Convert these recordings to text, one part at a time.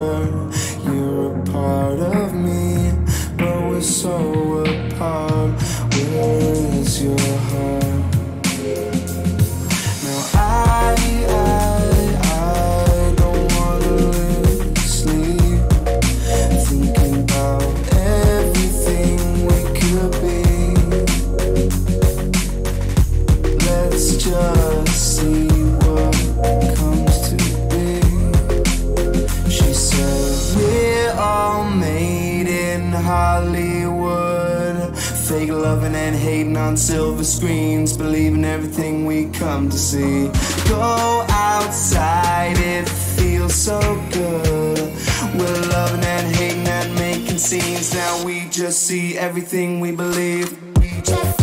more loving and hating on silver screens, believing everything we come to see. Go outside, it feels so good. We're loving and hating and making scenes. Now we just see everything we believe. We just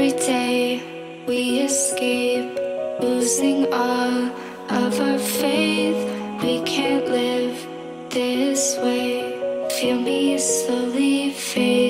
Every day we escape, losing all of our faith. We can't live this way. Feel me slowly fade.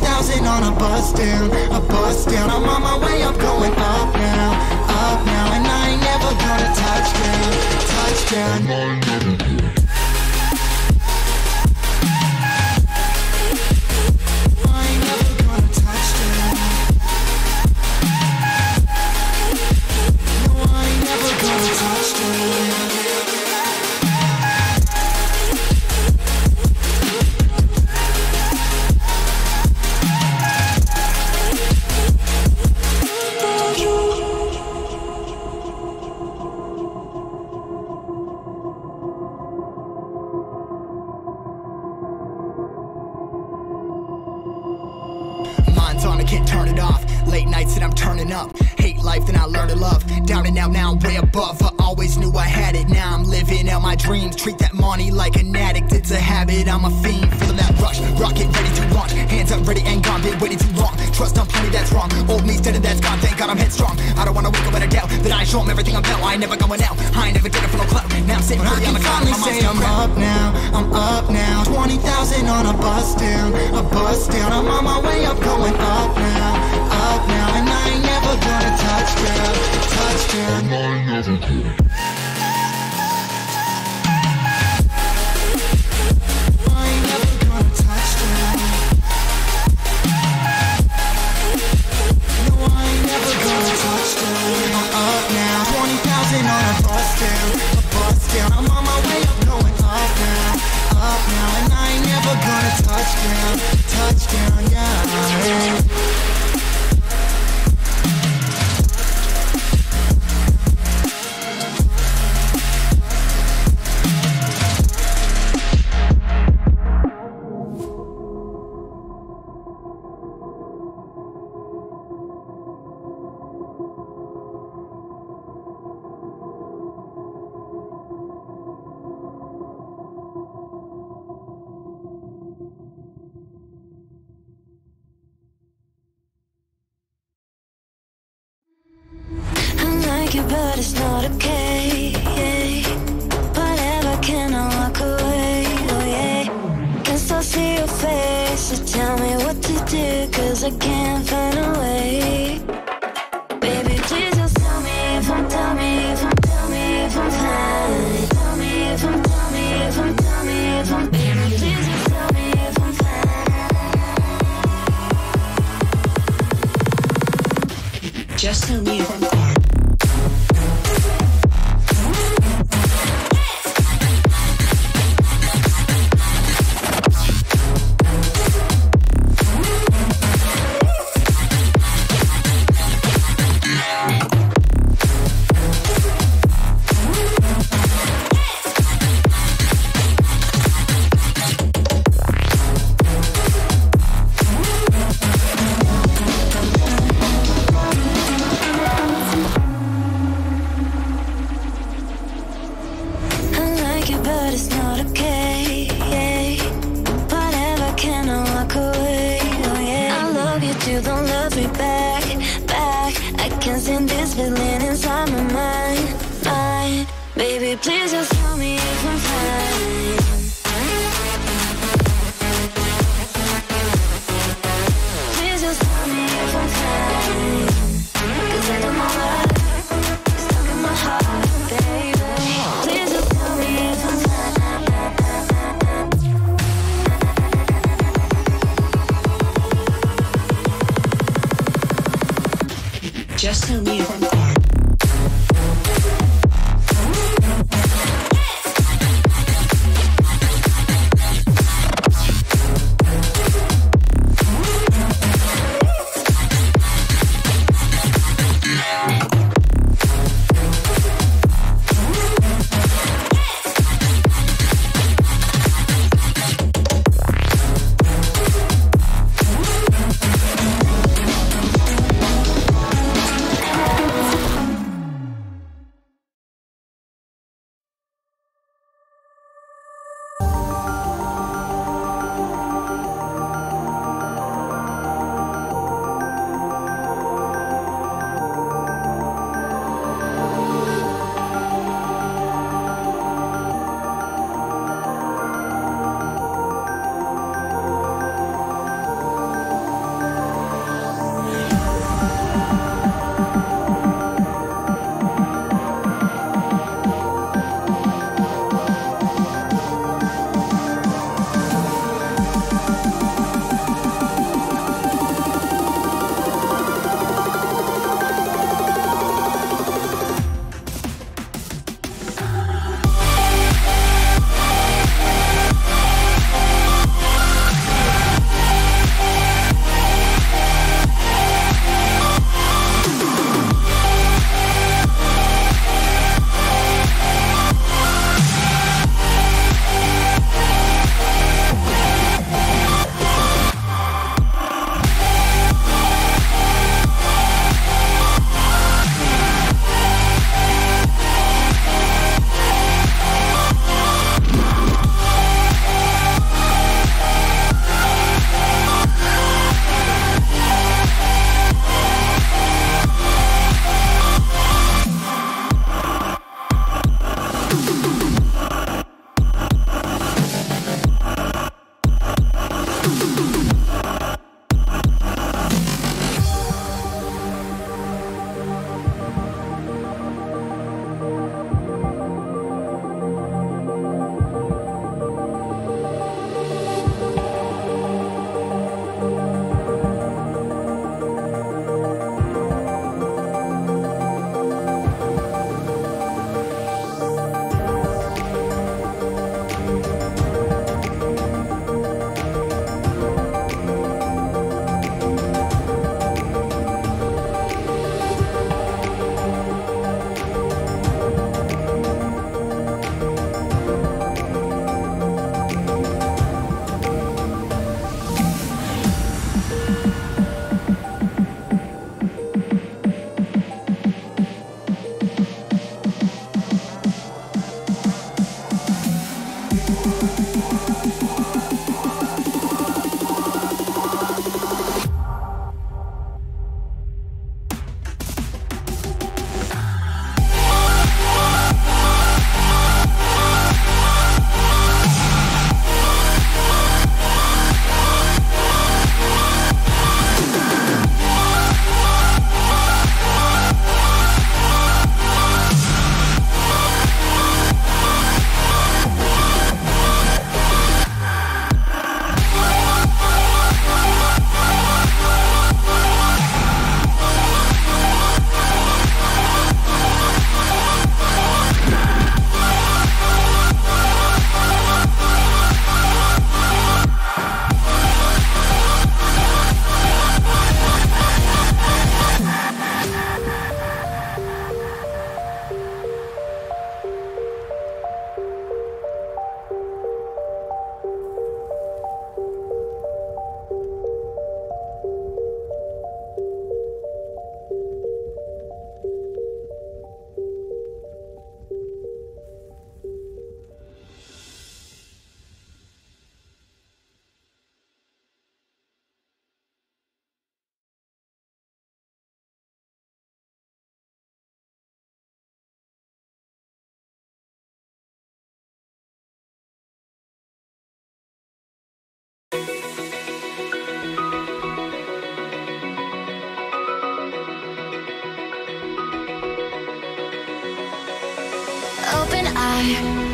20,000 on a bus down. A bus down. I'm on my way up, going up now. Up now. And I ain't never gonna touch down. Touchdown. I an addict. It's a habit, I'm a fiend. Feeling that rush. Rocket ready to launch. Hands up, ready and gone. Been waiting too long. Trust on plenty, that's wrong. Old me's dead and that's gone. Thank God I'm headstrong. I don't wanna wake up in a doubt that I show 'em everything I'm about. I ain't never going out. I ain't never did it for no clout. Now I'm sitting pretty on the cloud. My say I'm up now. I'm up now. 20,000 on a bus down. A bus down. I'm on my way up, going up now. Up now. And I ain't never gonna touch down. Touchdown. I you, but it's not okay. Whatever, can I walk away? Oh yeah. Can still see your face. So tell me what to do, cause I can't find a way. Baby, please just tell me if I'm, tell me if I'm, tell me if I'm fine. Tell me if I'm, tell me if I'm, tell me if I'm, baby, please just tell me if I'm fine. Just tell me if I'm fine. open eye.